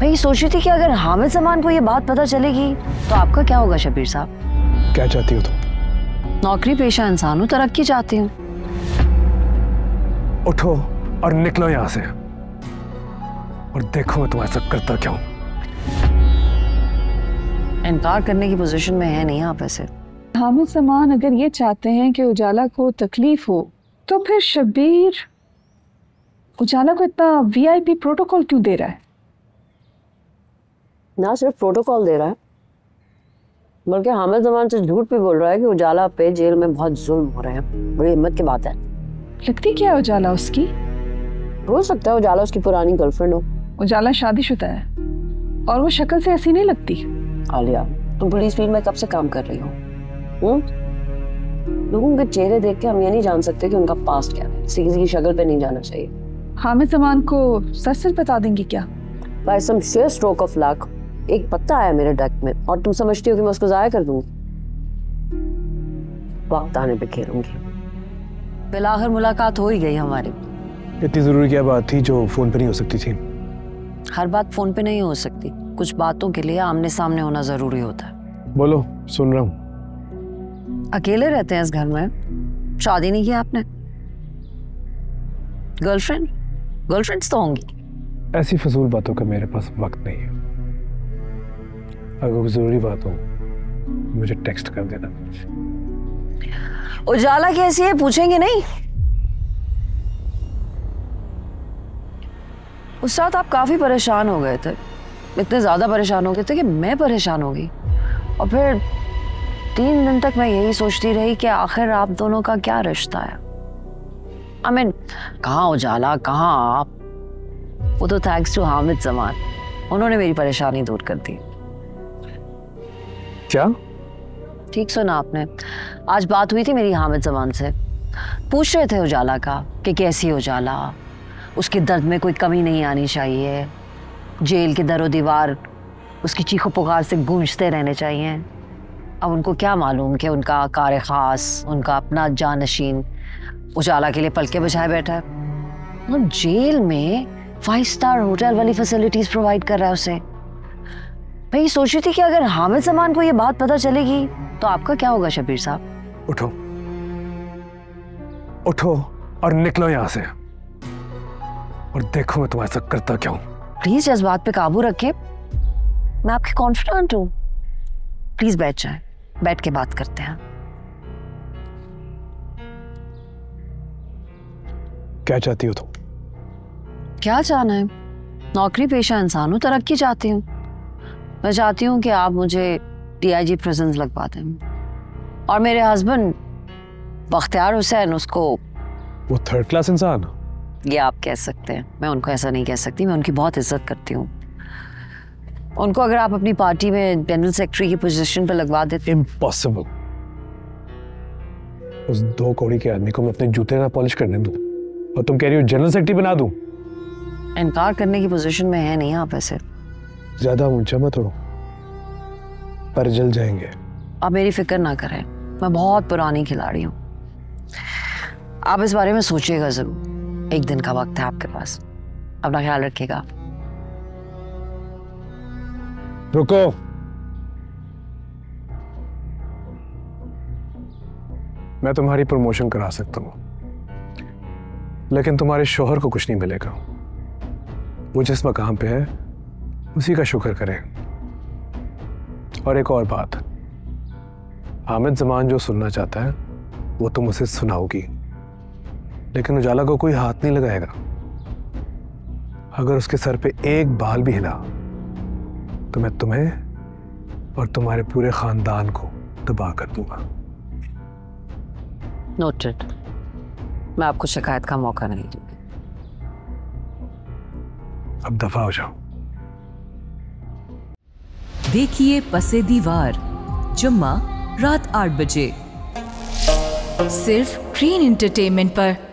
मैं ये सोच रही थी कि अगर हामिद जमान को ये बात पता चलेगी तो आपका क्या होगा शबीर साहब? क्या चाहती हो तुम? नौकरी पेशा इंसान हूँ तरक्की चाहती हूँ। उठो और निकलो यहाँ से। और देखो मैं तुम्हारे साथ करता क्या हूँ। इनकार करने की पोजीशन में है नहीं आप ऐसे। हामिद समान अगर ये चाहते हैं कि उजाला को तकलीफ़ हो तो फिर शबीर उजाला को इतना वीआईपी प्रोटोकॉल क्यों दे रहा है? ना सिर्फ़ प्रोटोकॉल दे रहा है बल्कि हामिद जमान से झूठ भी बोल रहा है कि उजाला पे जेल में बहुत जुल्म हो रहे हैं। बड़ी हिम्मत की बात है। लगती क्या है उजाला उसकी? हो सकता है उजाला उसकी पुरानी गर्लफ्रेंड हो। उजाला शादीशुदा है। और वो शक्ल से ऐसी नहीं लगती? आलिया तुम पुलिस फ़ील्ड में कब से काम कर रही हो? हम्म? लोगों के चेहरे देख के हम ये नहीं जान सकते कि उनका पास्ट क्या है। किसी किसी की शक्ल पे नहीं जाना चाहिए। हामिद जमान को सच सच बता देंगी क्या? By some sheer stroke of luck एक पत्ता आया मेरे डक में और तुम समझती हो कि मैं उसको जाया कर दूँगी वक्त आने पे खेलूँगी। फ़िलहाल मुलाकात हो ही गई हमारी। इतनी ज़रूरी क्या बात थी जो फ़ोन पे नहीं हो सकती थी? हर बात फ़ोन पे नहीं हो सकती। कुछ बातों के लिए आमने सामने होना ज़रूरी होता है। बोलो सुन रहा हूँ। अकेले रहते हैं इस घर में? शादी नहीं की आपने? गर्लफ्रेंड गर्लफ्रेंड्स तो होंगी। ऐसी फजूल बातों का मेरे पास वक्त नहीं है। अगर कोई ज़रूरी बात हो, मुझे टेक्स्ट कर देना। उजाला कैसी है, पूछेंगे नहीं? उस रात आप काफ़ी परेशान हो गए थे। इतने ज़्यादा परेशान हो गए थे कि मैं परेशान हो गई। और फिर तीन दिन तक मैं यही सोचती रही कि आखिर आप दोनों का क्या रिश्ता है? आई मीन कहाँ उजाला, कहाँ आप? वो तो थैंक्स टू हामिद जमान। उन्होंने मेरी परेशानी दूर कर दी। क्या? ठीक सुना आपने। आज बात हुई थी मेरी हामिद जमान से। पूछ रहे थे उजाला का कि कैसी उजाला? उसके दर्द में कोई कमी नहीं आनी चाहिए। जेल के दरो दीवार उसकी चीखों पुकार से गूंजते रहने चाहिए। अब उनको क्या मालूम कि उनका कार ख़ास, उनका अपना जानशीन उजाला के लिए पल के बजाय बैठा है। जेल में फाइव स्टार होटल वाली फैसिलिटीज़ प्रोवाइड कर रहा है उसे। मैं ये सोच रही थी कि अगर हामिद जमान को ये बात पता चलेगी तो आपका क्या होगा शबीर साहब? उठो। उठो और निकलो यहाँ से। और देखो मैं तुम्हारे साथ करता क्या हूँ। प्लीज़ जज्बात पे काबू रखें। मैं आपकी कॉन्फिडेंट हूँ। प्लीज़ बैठ जाए। बैठ के बात करते हैं। क्या चाहती हो तुम? क्या चाहना है? नौकरी पेशा इंसान हूँ तरक्की चाहती हूँ। मैं चाहती हूँ कि आप मुझे डीआईजी प्रेजेंस लगवा दें और मेरे हस्बैंड बख्तियार हुसैन उसको वो थर्ड क्लास इंसान ये आप कह सकते हैं। मैं उनको ऐसा नहीं कह सकती मैं उनकी बहुत इज़्ज़त करती हूँ। उनको अगर आप अपनी पार्टी में जनरल सेक्रेटरी की पोजीशन पर लगवा देते इम्पॉसिबल उस दो कौड़ी के आदमी को मैं अपने जूते ना पॉलिश करने दूँ और तुम कह रही हो जनरल सेक्रेटरी बना दूँ? इनकार करने की पोजीशन में है नहीं आप ऐसे ज़्यादा ऊँचा मत हो पर जल जाएँगे। आप मेरी फ़िक्र ना करें। मैं बहुत पुरानी खिलाड़ी हूँ। आप इस बारे में सोचिएगा ज़रूर। एक दिन का वक्त है आपके पास। अपना ख्याल रखिएगा। रुको। मैं तुम्हारी प्रमोशन करा सकता हूँ। लेकिन तुम्हारे शोहर को कुछ नहीं मिलेगा। वो जिस मकाम पे है उसी का शुक्र करें। और एक और बात। हामिद जमान जो सुनना चाहता है वो तुम उसे सुनाओगी। लेकिन उजाला को कोई हाथ नहीं लगाएगा। अगर उसके सर पे एक बाल भी हिला तो मैं तुम्हें और तुम्हारे पूरे खानदान को तबाह कर दूँगा। नोटेड मैं आपको शिकायत का मौका नहीं दूँगी। अब दफ़ा हो जाओ। देखिए पसे दीवार जुम्मा रात आठ बजे। सिर्फ़ ग्रीन एंटरटेनमेंट पर।